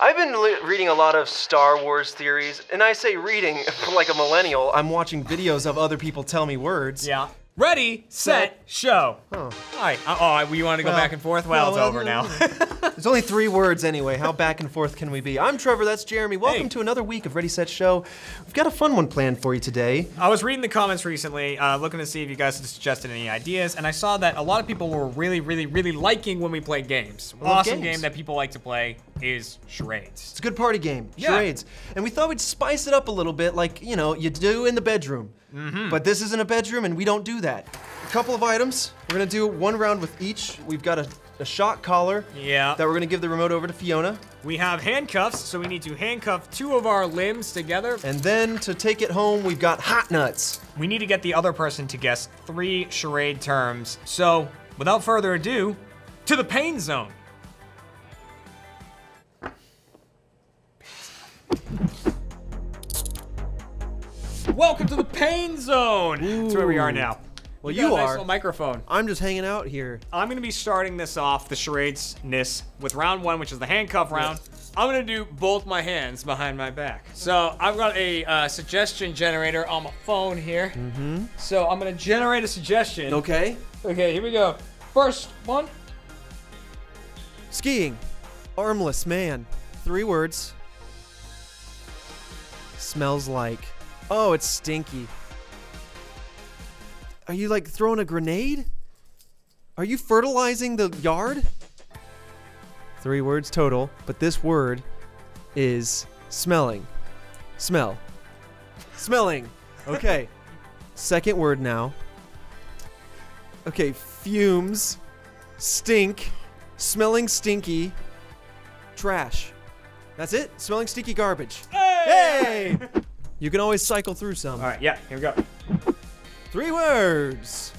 I've been li- reading a lot of Star Wars theories, and I say reading like a millennial. I'm watching videos of other people tell me words. Yeah. Ready, set, show. Oh. Hi. Uh, oh, you want to go Well, back and forth? Well, well, it's over now. There's only three words anyway. How back and forth can we be? I'm Trevor, that's Jeremy. Welcome Hey. to another week of Ready, Set, Show. We've got a fun one planned for you today. I was reading the comments recently, uh, looking to see if you guys had suggested any ideas, and I saw that a lot of people were really, really, really liking when we play games. awesome games. game that people like to play is charades. It's a good party game, Yeah. charades. And we thought we'd spice it up a little bit like, you know, you do in the bedroom. Mm-hmm. But this isn't a bedroom and we don't do that. A couple of items. We're gonna do one round with each. We've got a, a shock collar Yeah. that we're gonna give the remote over to Fiona. We have handcuffs, so we need to handcuff two of our limbs together. And then to take it home, we've got hot nuts. We need to get the other person to guess three charade terms. So, without further ado, to the pain zone. Welcome to the pain zone. That's where we are now. Well, We you nice are. little microphone. I'm just hanging out here. I'm gonna be starting this off, the charades-ness, with round one, which is the handcuff round. I'm gonna do both my hands behind my back. So I've got a uh, suggestion generator on my phone here. Mm-hmm. So I'm gonna generate a suggestion. Okay. Okay, here we go. First one. Skiing. Armless man. Three words. Smells like. Oh, it's stinky. Are you like throwing a grenade? Are you fertilizing the yard? Three words total, but this word is smelling. Smell. Smelling. Okay. Second word now. Okay, fumes, stink, smelling stinky, trash. That's it? Smelling stinky garbage. Hey! You can always cycle through some. All right, yeah, here we go. Three words.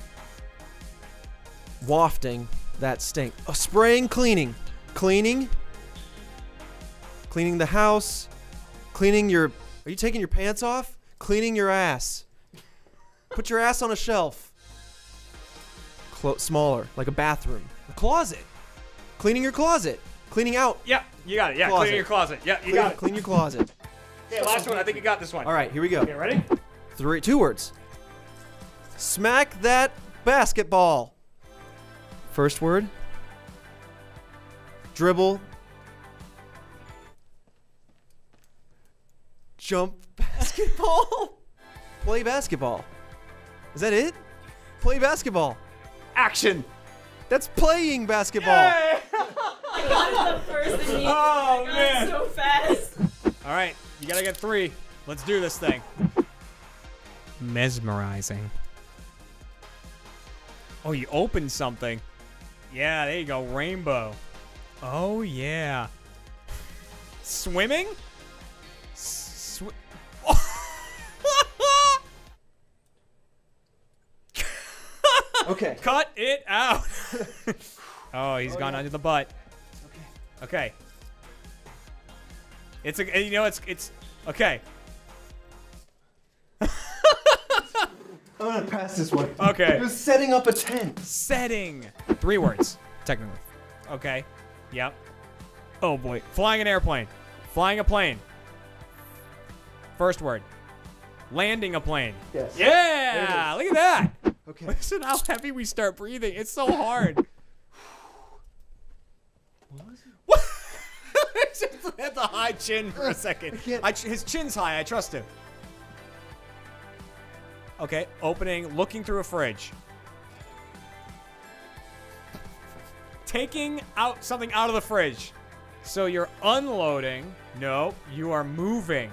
Wafting that stink. Oh, spraying, cleaning. Cleaning. Cleaning the house. Cleaning your. Are you taking your pants off? Cleaning your ass. Put your ass on a shelf. Clo- smaller, like a bathroom. A closet. Cleaning your closet. Cleaning out. Yeah, you got it. Yeah, Closet. clean your closet. Yeah, you Clean, got it. clean your closet. Okay, last one. I think you got this one. All right, here we go. Okay, ready? Three, two words. Smack that basketball. First word. Dribble. Jump basketball. Play basketball. Is that it? Play basketball. Action. That's playing basketball. Yay! the first and you Oh, man. so fast. All right, you gotta get three. Let's do this thing. Mesmerizing. Oh, you opened something. Yeah, there you go. Rainbow. Oh, yeah. Swimming? Swi- Okay. Cut it out. oh, he's oh, gone under the butt. Okay. It's a, you know, it's, it's, okay. I'm gonna pass this one. Okay. It was setting up a tent. Setting. Three words, technically. Okay. Yep. Oh boy. Flying an airplane. Flying a plane. First word. Landing a plane. Yes. Yeah! Look at that! Okay. Listen how heavy we start breathing. It's so hard. What? Just had the high chin for a second. can't- I, his chin's high. I trust him. Okay, opening, looking through a fridge. Taking out something out of the fridge. So you're unloading. No, you are moving.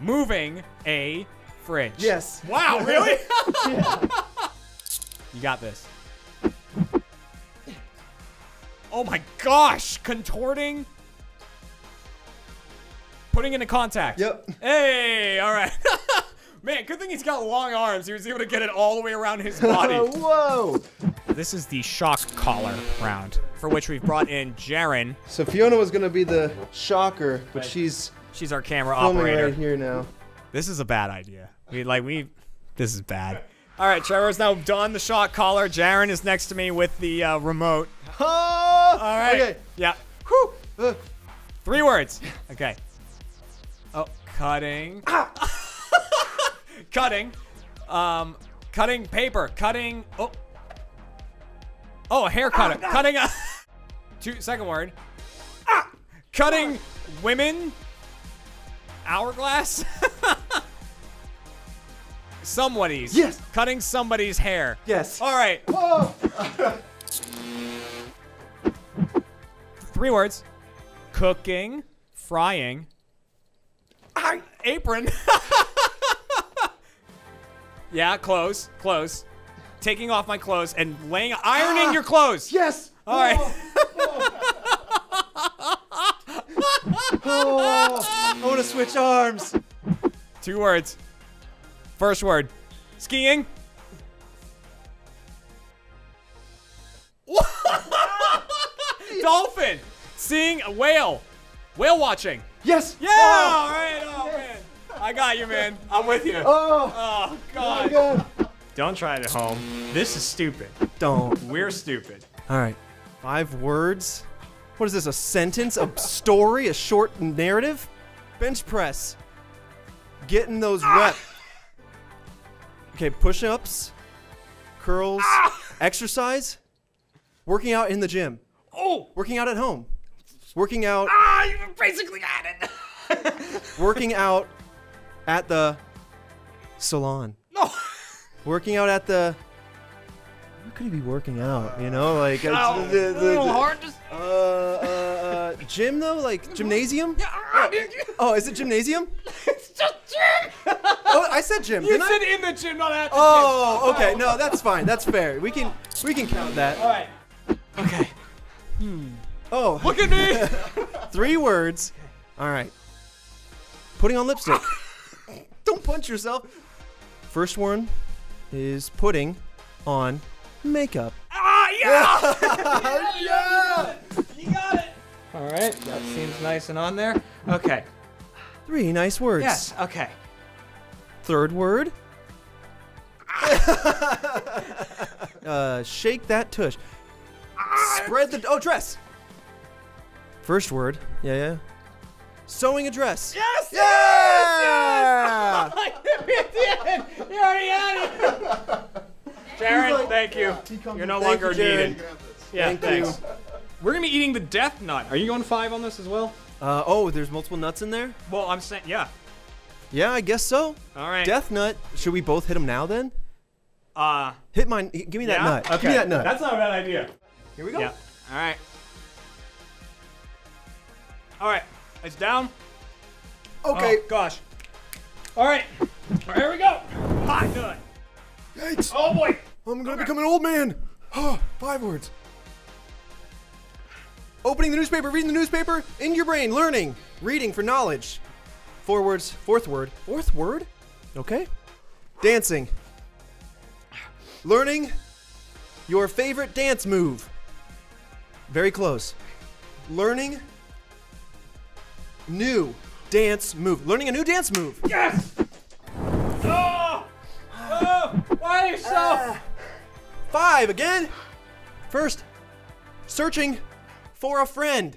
Moving a fridge. Yes. Wow, really? You got this. Oh my gosh! Contorting? Putting into contact. Yep. Hey, alright. Man, good thing he's got long arms. He was able to get it all the way around his body. Whoa. this is the shock collar round, for which we've brought in Jaren. So Fiona was gonna be the shocker, but she's She's our camera operator. right here now. This is a bad idea. We like we. This is bad. All right, Trevor's now done the shock collar. Jaren is next to me with the uh, remote. Oh! All right. Okay. Yeah. Whew. Uh, Three words. Okay. Oh, cutting. cutting. Um, cutting paper. Cutting. Oh. Oh, a haircut. cutting. A, two. Second word. Cutting women. Hourglass. Somebody's. Yes. Cutting somebody's hair. Yes. All right. Three words. Cooking, frying, apron. yeah, close, close. Taking off my clothes and laying, ironing your clothes. Yes. All right. Oh, oh. I want to switch arms. Two words. First word. Skiing. Dolphin. Seeing a whale. Whale watching. Yes. Yeah! All right. Oh, oh man. I got you, man. I'm with you. Oh, Oh, God. God. Don't try it at home. This is stupid. Don't. We're stupid. All right. Five words. What is this? A sentence? A story? A short narrative? Bench press. Getting those reps. Okay, push ups, curls, ah. exercise, working out in the gym, Oh! working out at home, working out, Ah, you basically got it. working out at the salon, no. working out at the. Where could he be working out? You know, like it's Oh, the- the- a little the- hard. Uh, uh, uh, gym though, like gymnasium. Ah, you Oh, is it gymnasium? it's just gym. Oh, I said gym. You didn't I? said in the gym, not at the Oh, okay. No, that's fine. That's fair. We can we can count that. right. Okay. Oh, Look at me. three words. All right. Putting on lipstick. Don't punch yourself. First one is putting on makeup. ah, yeah. yeah. You got it. All right. That seems nice and on there. Okay. Three nice words. Yes. Okay. Third word. uh, shake that tush. Spread the oh dress. First word. Yeah, yeah. Sewing a dress. Yes. Yeah. Hit me at. You already had it. Sharon, thank you. You're no Thank longer you, needed. Yeah, Thank thanks. you. We're gonna be eating the death nut. Are you going five on this as well? Uh, oh, there's multiple nuts in there. Well, I'm saying, yeah. Yeah, I guess so. All right. Death nut. Should we both hit him now then? Uh, Hit mine. Give me that yeah? nut. Okay. Give me that nut. That's not a bad idea. Here we go. Yeah. All right. All right. It's down. Okay. Oh, gosh. All right. Here we go. Hot nut. Yikes. Oh boy. I'm gonna become an old man. Oh, five words. Opening the newspaper, reading the newspaper, in your brain, learning, reading for knowledge. Four words, fourth word. Fourth word? Okay. Dancing. Learning your favorite dance move. Very close. Learning new dance move. Learning a new dance move. Yes. Oh. Oh. Why are you so? Five again. First, searching for a friend.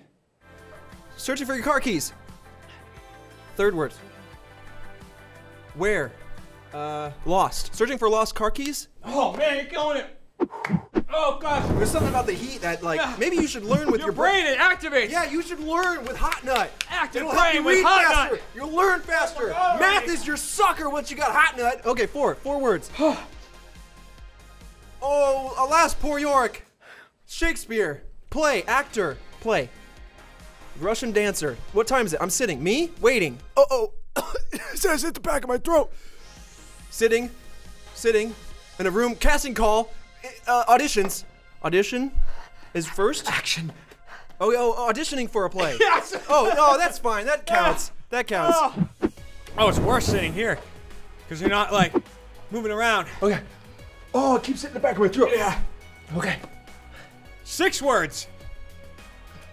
Searching for your car keys. Third word. Where? Uh, lost. Searching for lost car keys. Oh man, you're killing it. Oh gosh. There's something about the heat that, like, Yeah. maybe you should learn with Your your, brain it activates. Yeah, you should learn with Hot Nut. Active It'll help brain you with read Hot faster. Nut. You'll learn faster. Oh God, Math is your sucker once you got Hot Nut. Okay, four. Four words. oh, alas, poor York. Shakespeare. Play. Actor. Play. Russian dancer. What time is it? I'm sitting. Me? Waiting. Oh, oh. it says at the back of my throat. Sitting. Sitting. In a room. Casting call. Uh, auditions. Audition is first. Action. Oh, oh, auditioning for a play. Yes. Oh, oh, that's fine. That counts. That counts. Oh. oh, it's worse sitting here, because you're not like moving around. Okay. Oh, it keeps hitting the back of my throat. Yeah. Okay. Six words.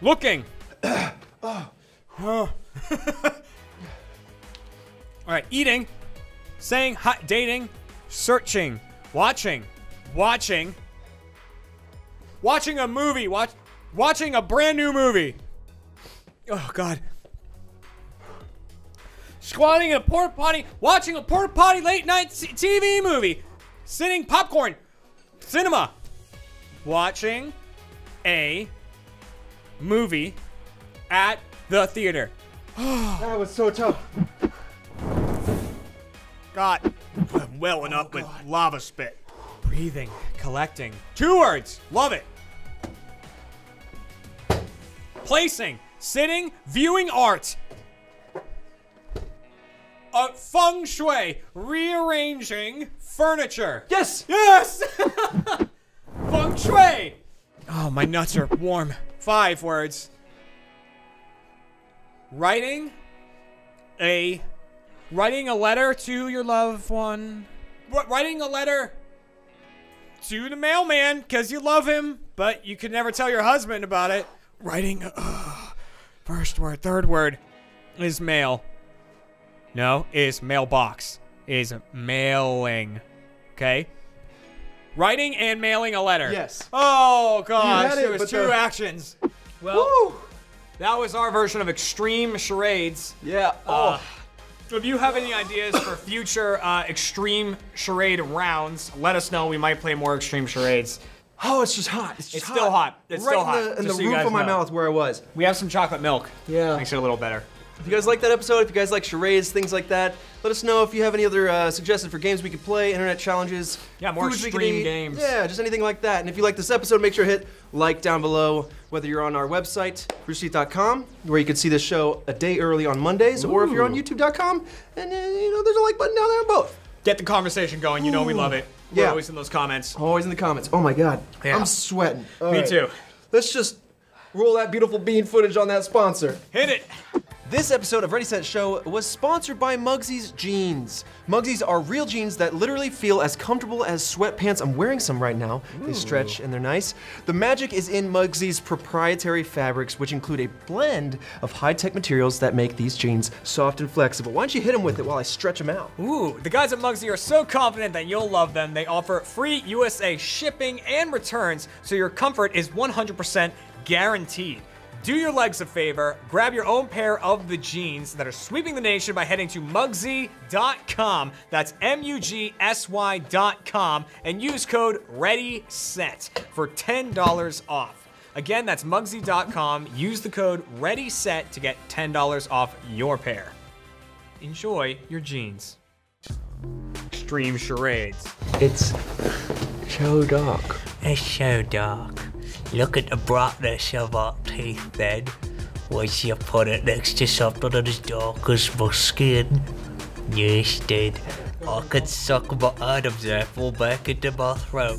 Looking. Oh. All right. Eating. Saying. Hot. Dating. Searching. Watching. Watching. Watching a movie. Watch. Watching a brand new movie. Oh God. Squatting in a port potty, watching a port potty late night TV movie, sitting popcorn, cinema, watching a movie at the theater. That was so tough. God, I'm welling up with lava spit. Breathing, collecting. Two words. Love it. Placing, sitting, viewing art. Uh, feng shui, rearranging furniture. Yes. Yes! feng shui. Oh, my nuts are warm. Five words. Writing a writing a letter to your loved one. Wh- Writing a letter to the mailman because you love him, but you could never tell your husband about it. Writing, uh, first word, third word is mail. No, is mailbox. Is mailing. Okay? Writing and mailing a letter. Yes. Oh gosh, it, it, was two the- actions. Well, that was our version of extreme charades. Yeah. Uh, if you have any ideas for future uh, extreme charade rounds, let us know. We might play more extreme charades. oh, it's just hot. It's, just It's still hot. It's right still in hot, the, in the so roof of my know. mouth where I was. We have some chocolate milk. Yeah. Makes it a little better. If you guys like that episode, if you guys like charades, things like that, let us know if you have any other uh, suggestions for games we could play, internet challenges. Yeah, more foods we could extreme games. Yeah, just anything like that. And if you like this episode, make sure to hit like down below, whether you're on our website, roosterteeth.com, where you can see this show a day early on Mondays, or if you're on youtube.com, and uh, you know, there's a like button down there on both. Get the conversation going. You know we love it. We're Yeah. always in those comments. Always in the comments. Oh my god. Yeah. I'm sweating. All Me right. too. Let's just roll that beautiful bean footage on that sponsor. Hit it. This episode of Ready Set Show was sponsored by Mugsy's jeans. Mugsy's are real jeans that literally feel as comfortable as sweatpants. I'm wearing some right now. They stretch and they're nice. The magic is in Mugsy's proprietary fabrics, which include a blend of high-tech materials that make these jeans soft and flexible. Why don't you hit them with it while I stretch them out? Ooh, the guys at Mugsy are so confident that you'll love them. They offer free USA shipping and returns, so your comfort is 100% guaranteed. Do your legs a favor, grab your own pair of the jeans that are sweeping the nation by heading to Mugsy.com. That's M-U-G-S-Y.com and use code READYSET for $10 off. Again, that's Mugsy.com. Use the code READYSET to get $10 off your pair. Enjoy your jeans. Extreme charades. It's so dark. It's so dark. Look at the brightness of our teeth then. Once you put it next to something as dark as my skin. Yes, then. I could suck my Adam's apple back into my throat.